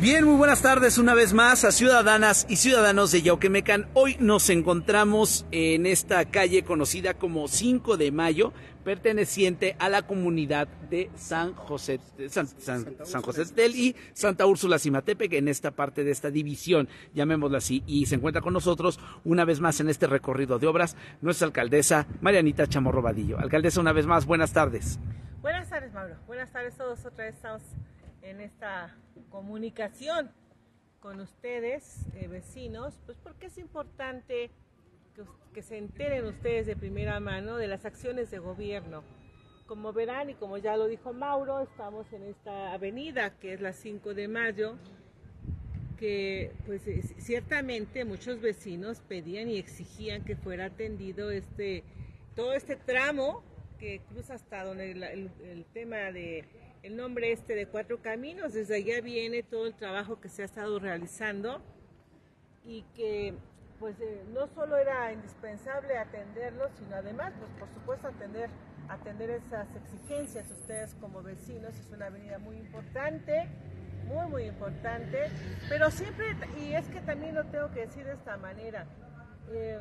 Bien, muy buenas tardes una vez más a ciudadanas y ciudadanos de Yauquemecan. Hoy nos encontramos en esta calle conocida como 5 de Mayo, perteneciente a la comunidad de San José, San, San, José Tel y Santa Úrsula Cimatepec, en esta parte de esta división, llamémosla así. Y se encuentra con nosotros una vez más en este recorrido de obras nuestra alcaldesa Marianita Chamorro Vadillo. Alcaldesa, una vez más, buenas tardes. Buenas tardes, Mauro. Buenas tardes a todos. Otra vez estamos en esta comunicación con ustedes, eh, vecinos, pues porque es importante que, se enteren ustedes de primera mano de las acciones de gobierno. Como verán y como ya lo dijo Mauro, estamos en esta avenida que es la 5 de mayo, que pues ciertamente muchos vecinos pedían y exigían que fuera atendido este todo este tramo que cruza hasta donde el tema de el nombre este de Cuatro Caminos. Desde allá viene todo el trabajo que se ha estado realizando y que pues eh, no solo era indispensable atenderlo, sino además, pues por supuesto atender, atender esas exigencias ustedes como vecinos. Es una avenida muy importante, muy muy importante, pero siempre, y es que también lo tengo que decir de esta manera, eh,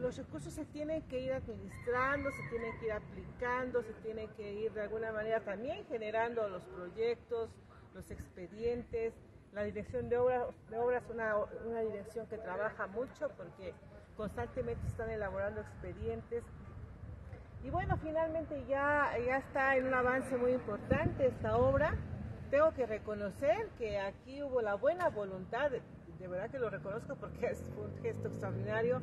los recursos se tienen que ir administrando, se tienen que ir aplicando, se tienen que ir de alguna manera también generando los proyectos, los expedientes. La dirección de obras, de obras una, una dirección que trabaja mucho porque constantemente están elaborando expedientes. Y bueno, finalmente ya, ya está en un avance muy importante esta obra. Tengo que reconocer que aquí hubo la buena voluntad, de verdad que lo reconozco porque es un gesto extraordinario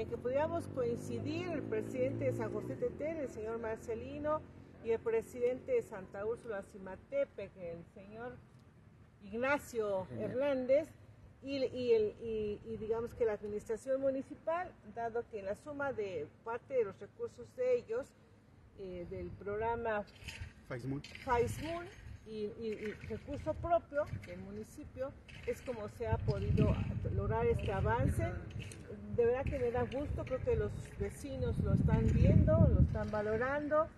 en que pudiéramos coincidir el presidente de San José Tetén, el señor Marcelino, y el presidente de Santa Úrsula Cimatepec, el señor Ignacio Hernández, y, digamos que la administración municipal, dado que la suma de parte de los recursos de ellos, eh, del programa FAISMUN, y, recurso propio del municipio, es como se ha podido lograr este avance de verdad que me da gusto, creo que los vecinos lo están viendo, lo están valorando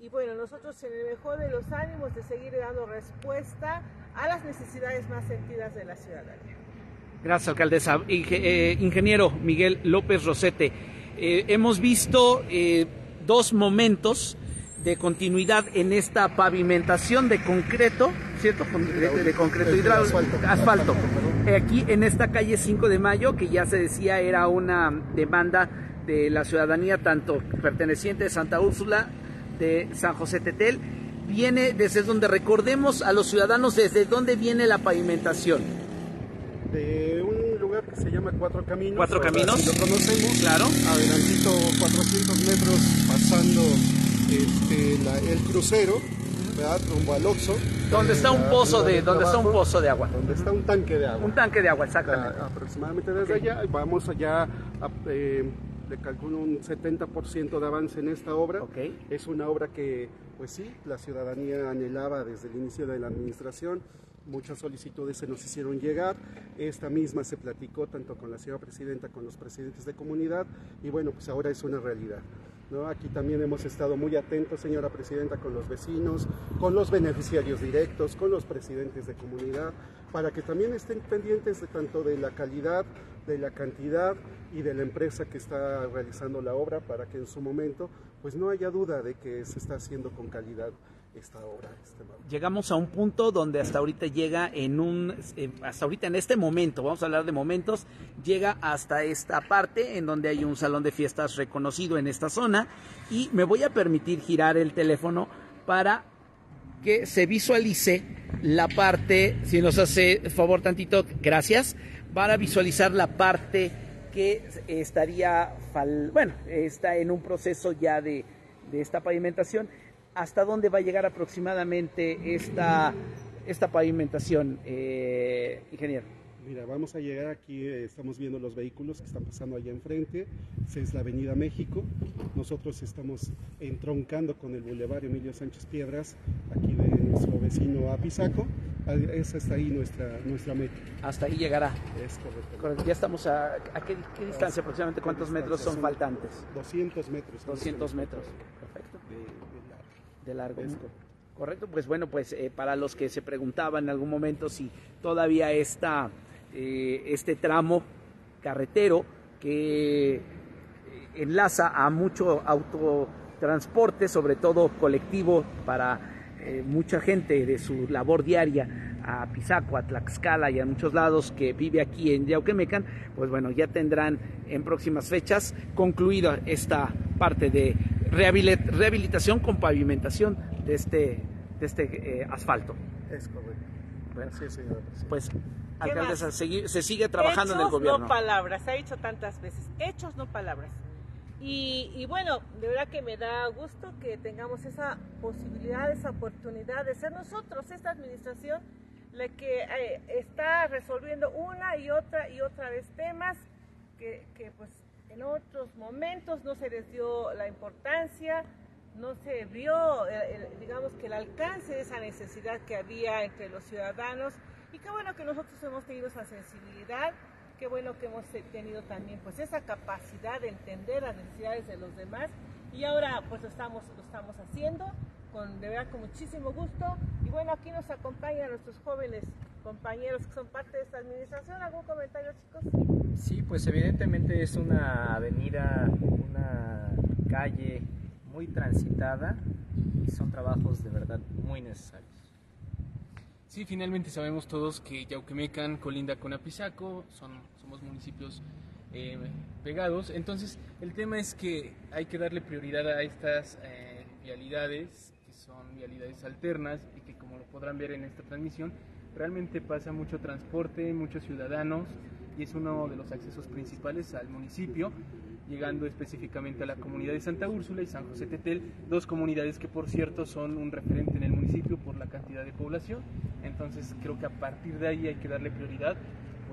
y bueno, nosotros en el mejor de los ánimos de seguir dando respuesta a las necesidades más sentidas de la ciudadanía. Gracias, alcaldesa. Eh, ingeniero Miguel López Rosete, eh, hemos visto eh, dos momentos de continuidad en esta pavimentación de concreto, ¿cierto? De, concreto hidráulico, asfalto. Aquí en esta calle 5 de Mayo, que ya se decía era una demanda de la ciudadanía, tanto perteneciente de Santa Úrsula, de San José Tetel, viene desde donde recordemos a los ciudadanos desde dónde viene la pavimentación. De un lugar que se llama Cuatro Caminos. Cuatro Caminos. lo conocemos. Claro. Adelantito 400 metros pasando este, el crucero, ¿verdad? rumbo al Oxo. Donde está un pozo de, donde está un pozo de agua. Donde está un tanque de agua. Un tanque de agua, exactamente. aproximadamente desde allá, vamos allá, eh, le calculo un 70% de avance en esta obra. Okay. Es una obra que, pues sí, la ciudadanía anhelaba desde el inicio de la administración. Muchas solicitudes se nos hicieron llegar. Esta misma se platicó tanto con la señora presidenta, con los presidentes de comunidad y bueno, pues ahora es una realidad. Aquí también hemos estado muy atentos, señora presidenta, con los vecinos, con los beneficiarios directos, con los presidentes de comunidad, para que también estén pendientes de tanto de la calidad, de la cantidad y de la empresa que está realizando la obra, para que en su momento pues no haya duda de que se está haciendo con calidad Este Llegamos a un punto donde hasta ahorita llega en un, eh, hasta ahorita en este momento, vamos a hablar de momentos, llega hasta esta parte en donde hay un salón de fiestas reconocido en esta zona. Y me voy a permitir girar el teléfono para que se visualice la parte, si nos hace favor tantito, gracias, para visualizar la parte que estaría, bueno, está en un proceso ya de, de esta pavimentación hasta dónde va a llegar aproximadamente esta, esta pavimentación, eh, ingeniero. Mira, vamos a llegar aquí, eh, estamos viendo los vehículos que están pasando allá enfrente, es la Avenida México, nosotros estamos entroncando con el Boulevard Emilio Sánchez Piedras, aquí de nuestro vecino Apizaco, es hasta ahí nuestra, nuestra meta. Hasta ahí llegará. Es correcto. Ya estamos a, ¿a qué, distancia aproximadamente? ¿Cuántos metros son, faltantes? 200 metros. 200 metros, perfecto de largo. Correcto, pues bueno, pues eh, para los que se preguntaban en algún momento si todavía está eh, este tramo carretero que enlaza a mucho autotransporte, sobre todo colectivo para eh, mucha gente de su labor diaria a Pizaco, a Tlaxcala y a muchos lados que vive aquí en Yauquemecan, pues bueno, ya tendrán en próximas fechas concluida esta parte de rehabilitación con pavimentación de este, de este eh, asfalto. Es correcto. Bueno, sí. Pues, alcaldesa, se, sigue trabajando en el gobierno. no palabras, se ha dicho tantas veces. Hechos, no palabras. Y, bueno, de verdad que me da gusto que tengamos esa posibilidad, esa oportunidad de ser nosotros, esta administración, la que eh, está resolviendo una y otra y otra vez temas que, pues en otros momentos no se les dio la importancia, no se vio, eh, digamos que el alcance de esa necesidad que había entre los ciudadanos y qué bueno que nosotros hemos tenido esa sensibilidad qué bueno que hemos tenido también pues esa capacidad de entender las necesidades de los demás y ahora pues lo estamos, lo estamos haciendo con, de verdad con muchísimo gusto y bueno aquí nos acompañan nuestros jóvenes compañeros que son parte de esta administración. ¿Algún comentario chicos? Sí, pues evidentemente es una avenida, una calle muy transitada y son trabajos de verdad muy necesarios. Sí, finalmente sabemos todos que Yauquemecan colinda con Apizaco, son, somos municipios eh, pegados, entonces el tema es que hay que darle prioridad a estas eh, vialidades, que son vialidades alternas y que como lo podrán ver en esta transmisión, realmente pasa mucho transporte, muchos ciudadanos y es uno de los accesos principales al municipio llegando específicamente a la comunidad de Santa Úrsula y San José Tetel, dos comunidades que por cierto son un referente en el municipio por la cantidad de población. Entonces creo que a partir de ahí hay que darle prioridad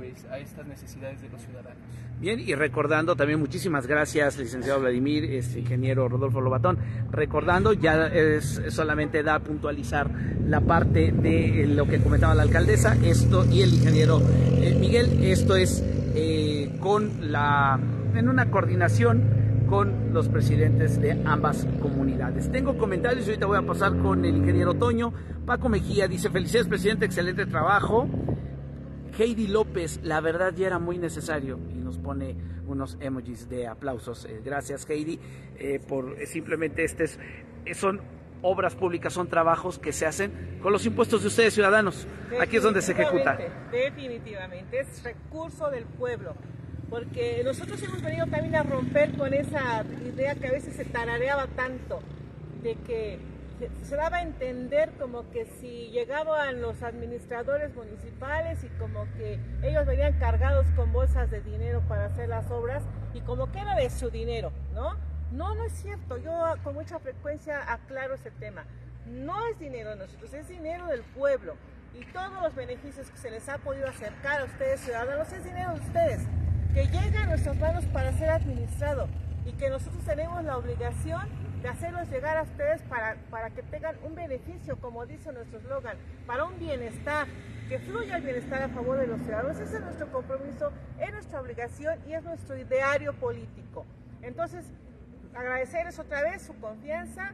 pues a estas necesidades de los ciudadanos. Bien, y recordando también muchísimas gracias, licenciado Vladimir, este ingeniero Rodolfo Lobatón. Recordando, ya es solamente da puntualizar la parte de lo que comentaba la alcaldesa, esto y el ingeniero eh, Miguel, esto es eh, con la en una coordinación con los presidentes de ambas comunidades. Tengo comentarios, ahorita voy a pasar con el ingeniero Toño. Paco Mejía dice, felicidades presidente, excelente trabajo. Heidi López, la verdad ya era muy necesario y nos pone unos emojis de aplausos. Eh, gracias Heidi eh, por eh, simplemente este son obras públicas, son trabajos que se hacen con los impuestos de ustedes ciudadanos. Aquí es donde se ejecuta. Definitivamente, es recurso del pueblo porque nosotros hemos venido también a romper con esa idea que a veces se tarareaba tanto, de que se, daba a entender como que si llegaban los administradores municipales y como que ellos venían cargados con bolsas de dinero para hacer las obras y como que era de su dinero, ¿no? No, no es cierto, yo con mucha frecuencia aclaro ese tema. No es dinero de nosotros, es dinero del pueblo. Y todos los beneficios que se les ha podido acercar a ustedes, ciudadanos, es dinero de ustedes que llega a nuestras manos para ser administrado y que nosotros tenemos la obligación de hacerlos llegar a ustedes para, para que tengan un beneficio, como dice nuestro eslogan, para un bienestar, que fluya el bienestar a favor de los ciudadanos. Ese es nuestro compromiso, es nuestra obligación y es nuestro ideario político. Entonces, agradecerles otra vez su confianza,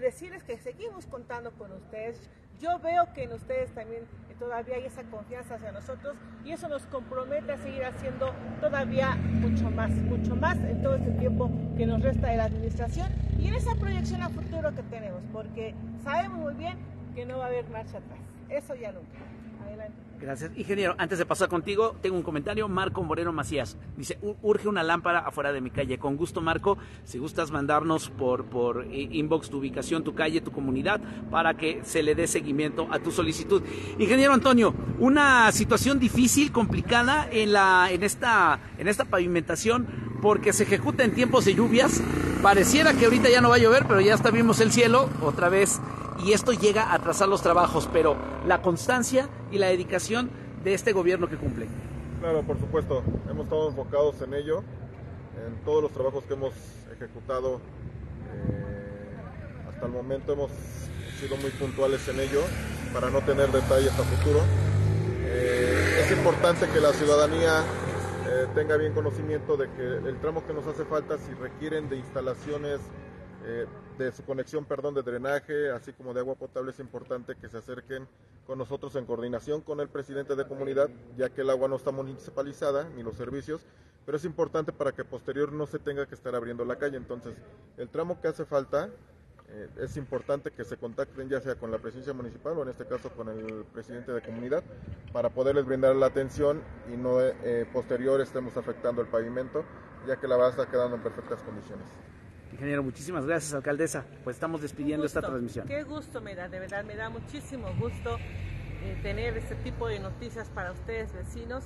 decirles que seguimos contando con ustedes. Yo veo que en ustedes también todavía hay esa confianza hacia nosotros y eso nos compromete a seguir haciendo todavía mucho más, mucho más en todo este tiempo que nos resta de la administración y en esa proyección a futuro que tenemos, porque sabemos muy bien que no va a haber marcha atrás. Eso ya nunca. Gracias. Ingeniero, antes de pasar contigo, tengo un comentario. Marco Moreno Macías dice, urge una lámpara afuera de mi calle. Con gusto, Marco, si gustas mandarnos por, por inbox tu ubicación, tu calle, tu comunidad, para que se le dé seguimiento a tu solicitud. Ingeniero Antonio, una situación difícil, complicada en, la, en, esta, en esta pavimentación, porque se ejecuta en tiempos de lluvias. Pareciera que ahorita ya no va a llover, pero ya hasta vimos el cielo otra vez y esto llega a atrasar los trabajos, pero la constancia y la dedicación de este gobierno que cumple. Claro, por supuesto, hemos estado enfocados en ello, en todos los trabajos que hemos ejecutado. Eh, hasta el momento hemos sido muy puntuales en ello para no tener detalles a futuro. Eh, es importante que la ciudadanía eh, tenga bien conocimiento de que el tramo que nos hace falta, si requieren de instalaciones eh, de su conexión, perdón, de drenaje, así como de agua potable, es importante que se acerquen con nosotros en coordinación con el presidente de comunidad, ya que el agua no está municipalizada, ni los servicios, pero es importante para que posterior no se tenga que estar abriendo la calle. Entonces, el tramo que hace falta, eh, es importante que se contacten ya sea con la presidencia municipal o en este caso con el presidente de comunidad para poderles brindar la atención y no eh, posterior estemos afectando el pavimento, ya que la a estar quedando en perfectas condiciones. Ingeniero, muchísimas gracias, alcaldesa. Pues estamos despidiendo esta transmisión. Qué gusto me da, de verdad, me da muchísimo gusto eh, tener este tipo de noticias para ustedes, vecinos,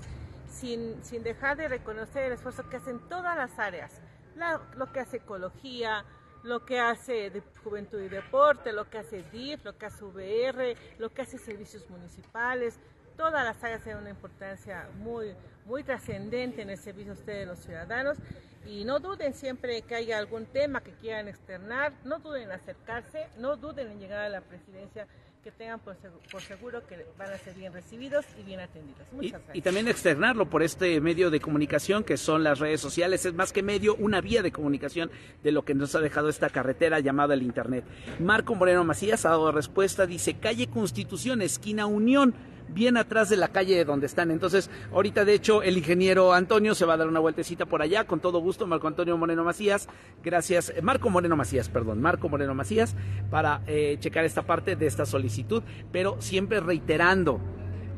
sin, sin dejar de reconocer el esfuerzo que hacen todas las áreas, lo que hace ecología, lo que hace de Juventud y Deporte, lo que hace DIF, lo que hace VR, lo que hace servicios municipales, todas las áreas tienen una importancia muy, muy trascendente en el servicio a ustedes los ciudadanos y no duden siempre que haya algún tema que quieran externar, no duden en acercarse, no duden en llegar a la presidencia que tengan por, seguro que van a ser bien recibidos y bien atendidos. Muchas gracias. Y también externarlo por este medio de comunicación que son las redes sociales. Es más que medio, una vía de comunicación de lo que nos ha dejado esta carretera llamada el Internet. Marco Moreno Macías ha dado respuesta, dice calle Constitución, esquina Unión bien atrás de la calle donde están. Entonces, ahorita de hecho el ingeniero Antonio se va a dar una vueltecita por allá, con todo gusto, Marco Antonio Moreno Macías, gracias, eh, Marco Moreno Macías, perdón, Marco Moreno Macías, para eh, checar esta parte de esta solicitud, pero siempre reiterando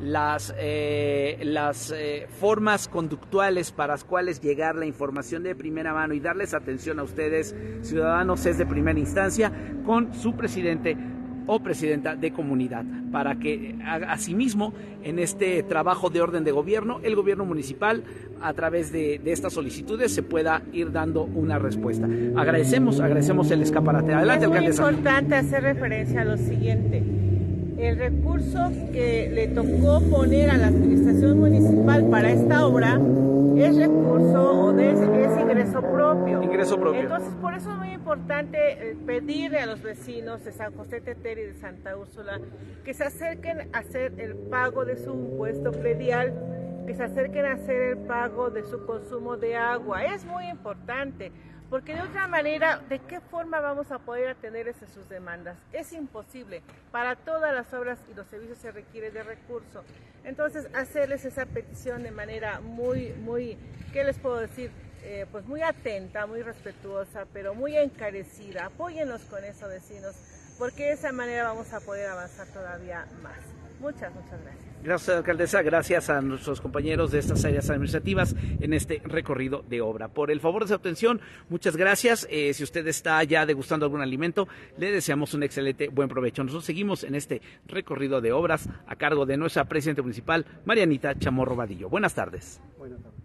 las, eh, las formas conductuales para las cuales llegar la información de primera mano y darles atención a ustedes, ciudadanos, es de primera instancia, con su presidente o presidenta de comunidad, para que asimismo en este trabajo de orden de gobierno, el gobierno municipal a través de, estas solicitudes se pueda ir dando una respuesta. Agradecemos, agradecemos el escaparate. Adelante, es muy importante hacer referencia a lo siguiente. El recurso que le tocó poner a la administración municipal para esta obra es recurso o es, ingreso propio. Ingreso propio. Entonces, por eso es muy importante eh, pedirle a los vecinos de San José Teteri y de Santa Úrsula que se acerquen a hacer el pago de su impuesto predial, que se acerquen a hacer el pago de su consumo de agua. Es muy importante porque de otra manera, ¿de qué forma vamos a poder atender esas sus demandas? Es imposible. Para todas las obras y los servicios se requiere de recursos. Entonces, hacerles esa petición de manera muy, muy, ¿qué les puedo decir? Eh, pues muy atenta, muy respetuosa, pero muy encarecida. Apóyennos con eso, vecinos, porque de esa manera vamos a poder avanzar todavía más. Muchas, muchas gracias. Gracias, alcaldesa. Gracias a nuestros compañeros de estas áreas administrativas en este recorrido de obra. Por el favor de su atención, muchas gracias. Eh, si usted está ya degustando algún alimento, le deseamos un excelente buen provecho. Nosotros seguimos en este recorrido de obras a cargo de nuestra presidenta municipal, Marianita Chamorro Vadillo. Buenas tardes. Buenas tardes.